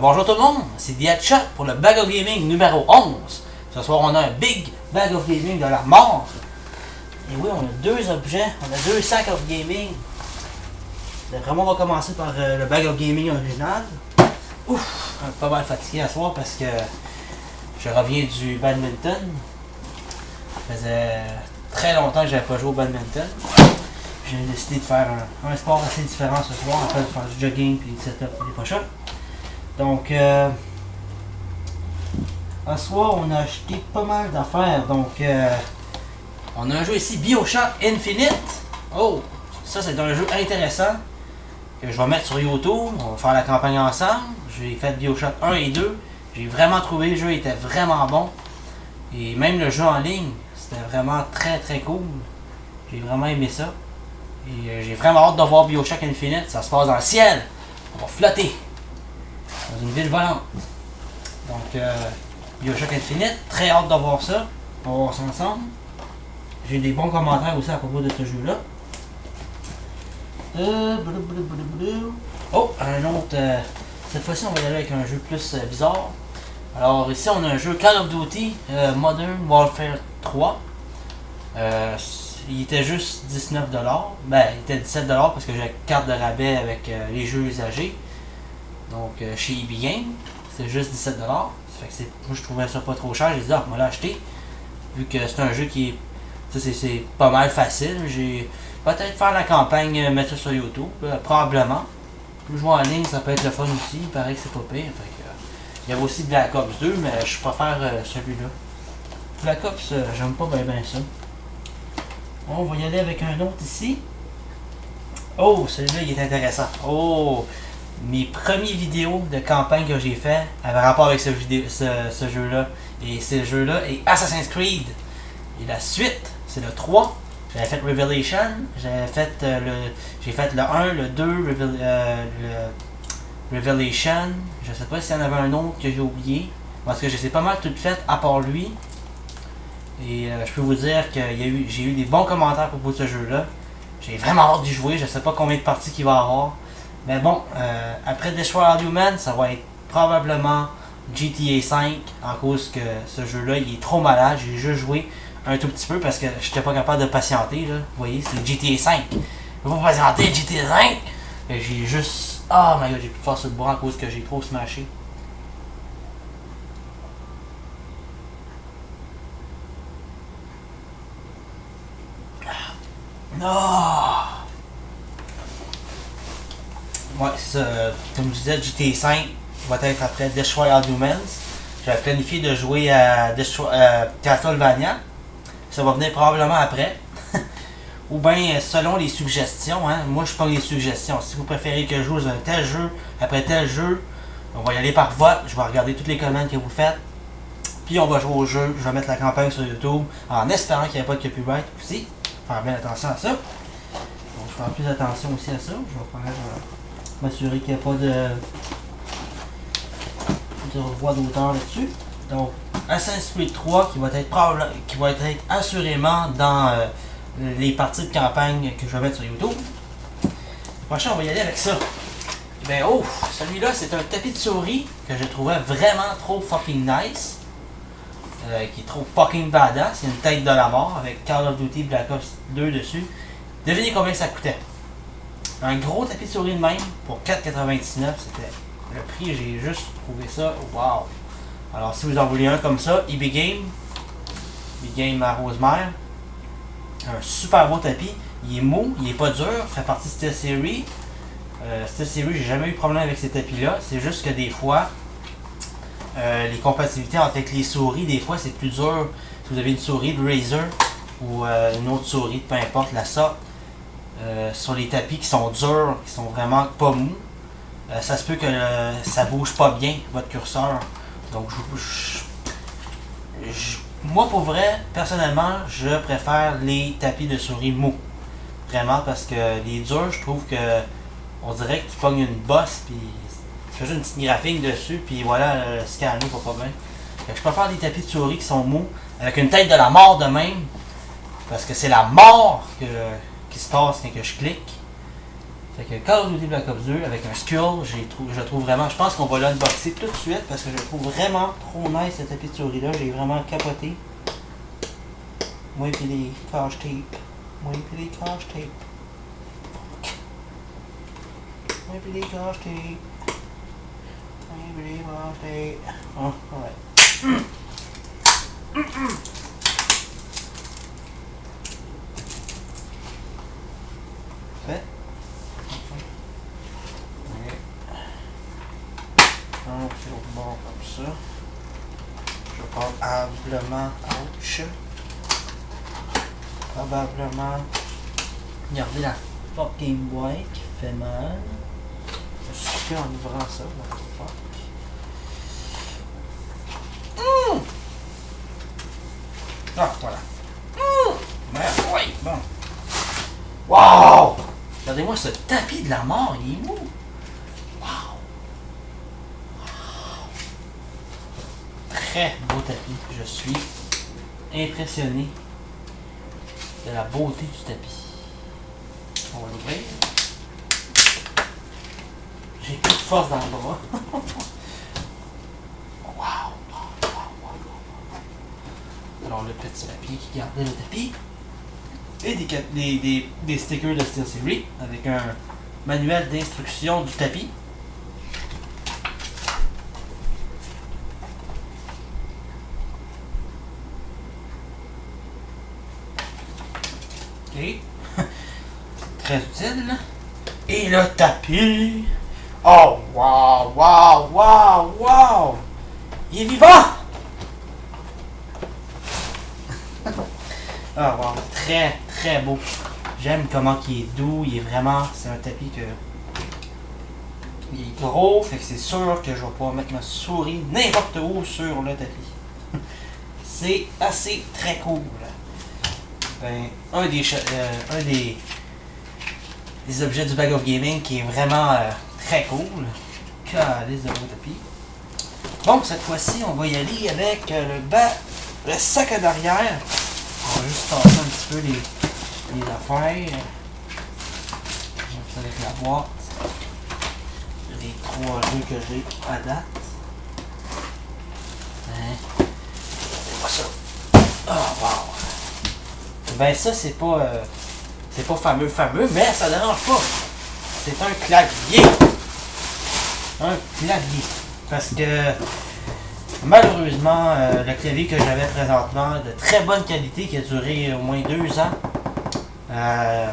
bonjour tout le monde, c'est Diatchat pour le Bag of Gaming numéro 11. Ce soir, on a un Big Bag of Gaming de l'armoire. Et oui, on a deux objets, on a deux sacs of gaming. Vraiment, on va commencer par euh, le Bag of Gaming original. Ouf, un peu pas mal fatigué à soir parce que je reviens du badminton. Ça faisait très longtemps que j'avais pas joué au badminton. J'ai décidé de faire un, sport assez différent ce soir, en fait, faire du jogging, puis du setup, puis des push-ups. Donc, euh, ce soir, on a acheté pas mal d'affaires. Donc, euh, on a un jeu ici, Bioshock Infinite. Oh, ça c'est un jeu intéressant que je vais mettre sur YouTube. On va faire la campagne ensemble. J'ai fait Bioshock 1 et 2. J'ai vraiment trouvé le jeu était vraiment bon. Et même le jeu en ligne, c'était vraiment très très cool. J'ai vraiment aimé ça. Et euh, j'ai vraiment hâte de voir Bioshock Infinite. Ça se passe dans le ciel. On va flotter. Dans une ville volante. Donc, euh, Bioshock Infinite. Très hâte de voir ça. On va voir ça ensemble. J'ai des bons commentaires aussi à propos de ce jeu-là. Euh. Oh, un autre. euh, cette fois-ci, on va y aller avec un jeu plus euh, bizarre. Alors, ici, on a un jeu Call of Duty euh, Modern Warfare 3. Euh, il était juste 19$. Ben, il était 17$ parce que j'ai carte de rabais avec les jeux usagés. Donc, euh, chez EB Game, c'est juste 17$. Ça fait que moi, je trouvais ça pas trop cher. J'ai dit, ah, va l'acheter. Vu que c'est un jeu qui est c'est- pas mal facile. J'ai peut-être faire la campagne, euh, mettre ça sur YouTube, euh, probablement. Plus jouer en ligne, ça peut être le fun aussi. Il paraît que c'est pas pire. Fait il y avait aussi Black Ops 2, mais je préfère celui-là. Black Ops, j'aime pas bien ça. On va y aller avec un autre ici. Oh, celui-là, il est intéressant. Oh, mes premières vidéos de campagne que j'ai fait avaient rapport avec ce, jeu-là. Et ce jeu-là est Assassin's Creed. Et la suite, c'est le 3. J'avais fait Revelation, j'avais fait euh, le. J'ai fait le 1, le 2, Revel- euh, le Revelation. Je sais pas s'il y en avait un autre que j'ai oublié. Parce que je ai pas mal toutes faites à part lui. Et euh, je peux vous dire que j'ai eu des bons commentaires à propos de ce jeu-là. J'ai vraiment hâte d'y jouer, je sais pas combien de parties qu'il va y avoir. Mais bon, euh, après Destroy All ça va être probablement GTA 5 en cause que ce jeu-là il est trop malade. J'ai juste joué un tout petit peu parce que j'étais pas capable de patienter. Là. Vous voyez, c'est GTA 5. Je vais pas patienter GTA 5. Et j'ai juste. Oh my god, j'ai plus de force sur le bois à cause que j'ai trop smashé. Ah. Ouais. Comme je disais, GTA 5 va être après Destroy All Humans. J'avais planifié de jouer à Destroy, euh, Castlevania. Ça va venir probablement après. Ou bien selon les suggestions. Hein. Moi, je prends les suggestions. Si vous préférez que je joue un tel jeu après tel jeu, on va y aller par vote. Je vais regarder toutes les commandes que vous faites. Puis on va jouer au jeu. Je vais mettre la campagne sur YouTube en espérant qu'il n'y ait pas de copyright aussi. Faire bien attention à ça. Donc, je faire plus attention aussi à ça. Je vais faire euh, m'assurer qu'il n'y a pas de, de voix d'auteur là-dessus. Donc, Assassin's Creed 3 qui va être probable, qui va être assurément dans euh, les parties de campagne que je vais mettre sur YouTube. Prochain, on va y aller avec ça. Ben oh, celui-là c'est un tapis de souris que je trouvais vraiment trop fucking nice. Euh, qui est trop fucking badass. C'est une tête de la mort avec Call of Duty Black Ops 2 dessus. Devinez combien ça coûtait. Un gros tapis de souris de même pour 4,99. C'était le prix, j'ai juste trouvé ça. Wow! Alors si vous en voulez un comme ça, EB Game, EB Game à Rosemère. Un super beau tapis. Il est mou, il est pas dur, fait partie de cette série. Euh, série, j'ai jamais eu de problème avec ces tapis-là. C'est juste que des fois, euh, les compatibilités entre les souris, des fois c'est plus dur. Si vous avez une souris de Razer ou euh, une autre souris, peu importe la sorte, euh, sur les tapis qui sont durs, qui sont vraiment pas mous, euh, ça se peut que euh, ça bouge pas bien votre curseur. Donc je, moi pour vrai, personnellement, je préfère les tapis de souris mous. Vraiment parce que les durs, je trouve que on dirait que tu pognes une bosse puis tu fais juste une petite graphique dessus puis voilà le scanner va pas bien. Je préfère des tapis de souris qui sont mous avec une tête de la mort de même parce que c'est la mort que, qui se passe quand que je clique. Fait que Call of Duty Black Ops 2 avec un Skull, trou- je trouve vraiment. Je pense qu'on va l'unboxer tout de suite parce que je trouve vraiment trop nice ce tapis de souris là. J'ai vraiment capoté. Moi pis les cache tape. Moi pis les cache tape. Moi pis les cache tape. Moi pis les cache tape. Oh. Fait. Un c'est l'autre bord comme ça. Je parle probablement ouch. Probablement. Regardez la fucking boîte qui fait mal. Je suis en ouvrant ça. what the fuck? Hum! Ah, voilà. Hum! Merde, ouais, bon. Wow! Regardez-moi ce tapis de la mort, il est mou. Wow! Très beau tapis. Je suis impressionné de la beauté du tapis. On va l'ouvrir. J'ai plus de force dans le bras. wow! wow, wow, wow, wow. Alors le petit papier qui gardait le tapis et des, des, des, des stickers de SteelSeries avec un manuel d'instruction du tapis. Ok. Très utile. Et le tapis. Oh, wow, wow, wow, wow. Il est vivant. Ah wow, très très beau. J'aime comment il est doux, il est vraiment, c'est un tapis que il est gros, fait que c'est sûr que je vais pouvoir mettre ma souris n'importe où sur le tapis. c'est assez très cool. Ben, un des euh, un des des objets du bag of gaming qui est vraiment euh, très cool. Calice de beau tapis. Bon, cette fois-ci, on va y aller avec euh, le bas, le sac à derrière. Juste tasser un petit peu les, les affaires. Je vais avec la boîte. Les trois jeux que j'ai à date. Hein? C'est ça. Oh wow. Ben ça c'est pas euh, c'est pas fameux fameux, mais ça dérange pas. C'est un clavier. Un clavier. Parce que Malheureusement, euh, le clavier que j'avais présentement, de très bonne qualité, qui a duré au moins deux ans, euh,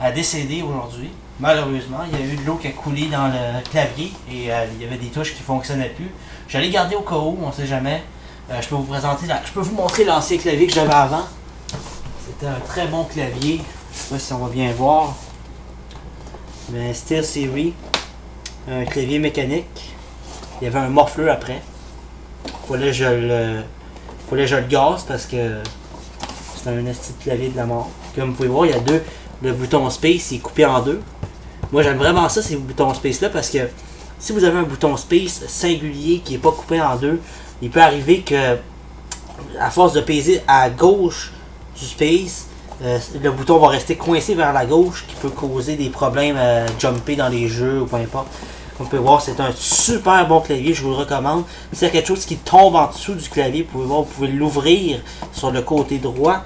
a décédé aujourd'hui. Malheureusement, il y a eu de l'eau qui a coulé dans le clavier et euh, il y avait des touches qui ne fonctionnaient plus. J'allais garder au cas où, on sait jamais. Je peux vous présenter, je peux montrer l'ancien clavier que j'avais avant. C'était un très bon clavier. Je sais pas si on va bien voir. Mais Steel Series, un clavier mécanique. Il y avait un morfleur après fallait que je le fallait que je le gaze parce que c'est un esti de clavier de la mort. Comme vous pouvez voir, il y a deux le bouton space est coupé en deux. Moi j'aime vraiment ça ces boutons space là parce que si vous avez un bouton space singulier qui est pas coupé en deux, il peut arriver que à force de peser à gauche du space, euh, le bouton va rester coincé vers la gauche qui peut causer des problèmes à jumper dans les jeux ou peu importe. Comme vous pouvez voir, c'est un super bon clavier, je vous le recommande. S'il y a quelque chose qui tombe en dessous du clavier, vous pouvez voir, vous pouvez l'ouvrir sur le côté droit.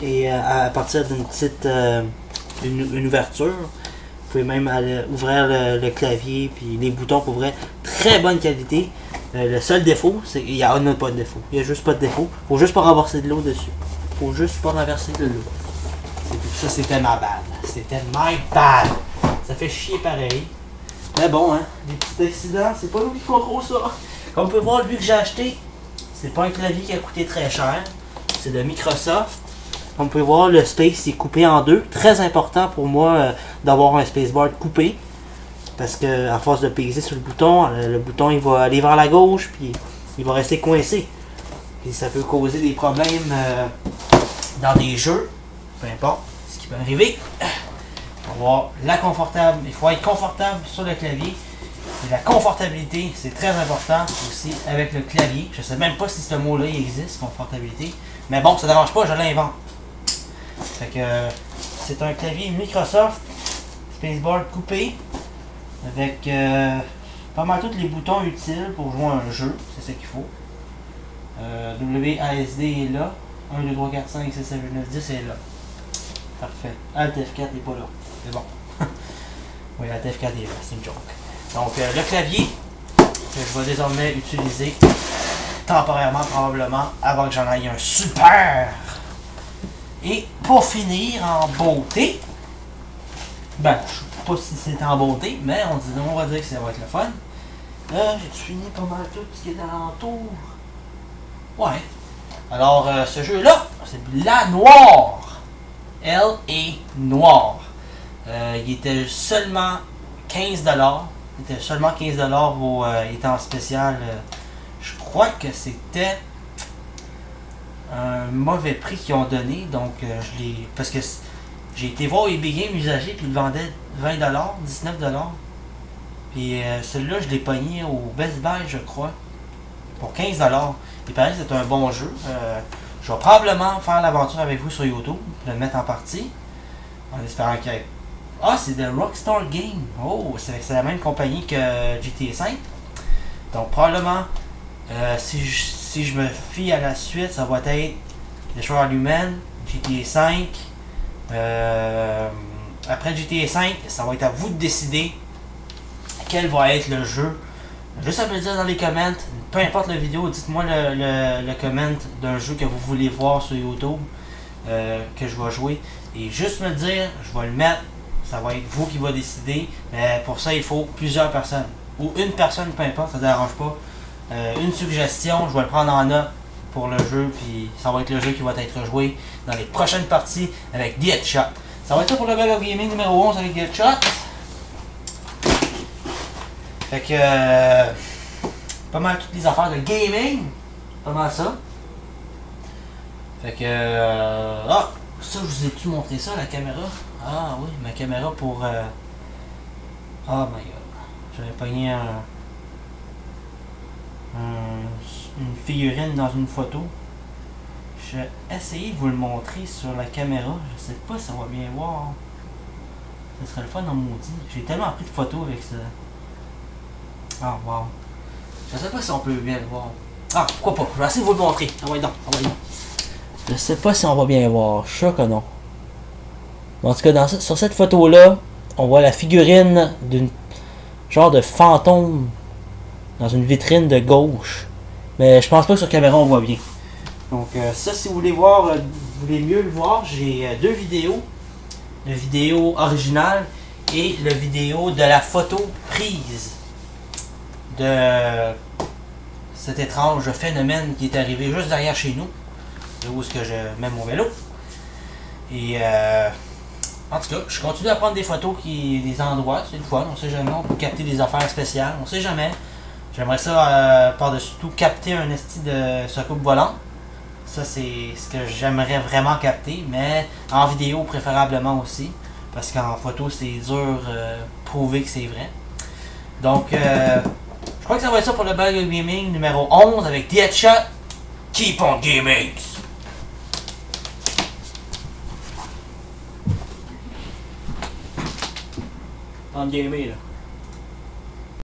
Et euh, à partir d'une petite euh, une, ouverture, vous pouvez même aller ouvrir le, clavier, puis les boutons pour vrai, très bonne qualité. Euh, le seul défaut, c'est qu'il n'y a, pas de défaut. Il n'y a juste pas de défaut. Faut juste pas renverser de l'eau dessus. Faut juste pas renverser de l'eau. Ça, c'était ma bad. C'était my bad. Ça fait chier pareil. Mais bon, hein, les petits accidents, c'est pas nous qui ça. Comme vous pouvez voir, lui que j'ai acheté, c'est pas un clavier qui a coûté très cher. C'est de Microsoft. Comme vous pouvez voir, le space est coupé en deux. Très important pour moi euh, d'avoir un spacebar coupé. Parce que à force de peser sur le bouton, le, le bouton il va aller vers la gauche, puis il va rester coincé. Puis ça peut causer des problèmes euh, dans des jeux. Peu importe ce qui peut arriver. Il faut être confortable sur le clavier. Et la confortabilité, c'est très important aussi avec le clavier. Je sais même pas si ce mot-là existe, confortabilité. Mais bon, ça ne dérange pas, je l'invente. Fait que c'est un clavier Microsoft Spaceboard coupé. Avec euh, pas mal tous les boutons utiles pour jouer un jeu. C'est ce qu'il faut. Euh, WASD est là. 1, 2, 3, 4, 5, 6, 7, 8, 9, 10 est là. Parfait. Alt F4 n'est pas là. C'est bon. oui, Alt F4 est là. C'est une joke. Donc, euh, le clavier que je vais désormais utiliser temporairement, probablement, avant que j'en aille un super. Et pour finir en beauté, ben, je sais pas si c'est en beauté, mais on, dit, on va dire que ça va être le fun. Là, j'ai fini pas mal tout ce qui est alentour? Ouais. Alors, euh, ce jeu-là, c'est la noire. Elle est noire. Euh, il était seulement 15$. Il était seulement 15$ au, euh, il était en spécial. euh, je crois que c'était un mauvais prix qu'ils ont donné. Donc, je l'ai. Parce que j'ai été voir eBay Game usagé, puis ils le vendaient 20$, 19$. Puis euh, celui-là, je l'ai pogné au Best Buy, je crois, pour 15$. Il paraît que c'est un bon jeu. Je vais probablement faire l'aventure avec vous sur YouTube, le mettre en partie, en espérant qu'il. Ah, c'est de Rockstar Game. Oh, c'est la même compagnie que GTA 5. Donc, probablement, euh, si, je, me fie à la suite, ça va être Destroyer Human, GTA 5. Euh, après GTA 5, ça va être à vous de décider quel va être le jeu. Juste à me le dire dans les comments, peu importe la vidéo, dites-moi le, le, comment d'un jeu que vous voulez voir sur YouTube, euh, que je vais jouer. Et juste me dire, je vais le mettre, ça va être vous qui va décider. Mais pour ça, il faut plusieurs personnes. Ou une personne, peu importe, ça ne dérange pas. Euh, une suggestion, je vais le prendre en note pour le jeu, puis ça va être le jeu qui va être joué dans les prochaines parties avec The Headshot. Ça va être ça pour le Bell Gaming numéro 11 avec The Headshot. Fait que. euh, pas mal toutes les affaires de gaming. Pas mal ça. Fait que. euh, ah! Ça, je vous ai-tu montré ça, la caméra? Ah oui, ma caméra pour. euh, Oh my god. J'avais pogné un. un- une figurine dans une photo. J'ai essayé de vous le montrer sur la caméra. Je sais pas si ça va bien voir. Ce serait le fun en maudit. J'ai tellement pris de photos avec ça. Ah, wow. Je sais pas si on peut bien le voir. Ah, pourquoi pas? Je vais essayer de vous le montrer. Ah ouais, donc. Ah. Je sais pas si on va bien voir. Je suis sûr que non. En tout cas, sur cette photo-là, on voit la figurine d'une genre de fantôme dans une vitrine de gauche. Mais je pense pas que sur caméra on voit bien. Donc euh, ça, si vous voulez voir, euh, vous voulez mieux le voir, j'ai euh, deux vidéos. La vidéo originale et la vidéo de la photo prise de cet étrange phénomène qui est arrivé juste derrière chez nous. Là où est-ce que je mets mon vélo. Et en tout cas, je continue à prendre des photos qui des endroits, c'est le fun, on sait jamais, on peut capter des affaires spéciales, on sait jamais. J'aimerais ça euh, par-dessus tout capter un esti de soucoupe volante. Ça c'est ce que j'aimerais vraiment capter, mais en vidéo préférablement aussi. Parce qu'en photo c'est dur euh, prouver que c'est vrai. Donc euh, je crois que ça va être ça pour le of Gaming numéro 11 avec The Headshot. Keep on gaming! On gamer là.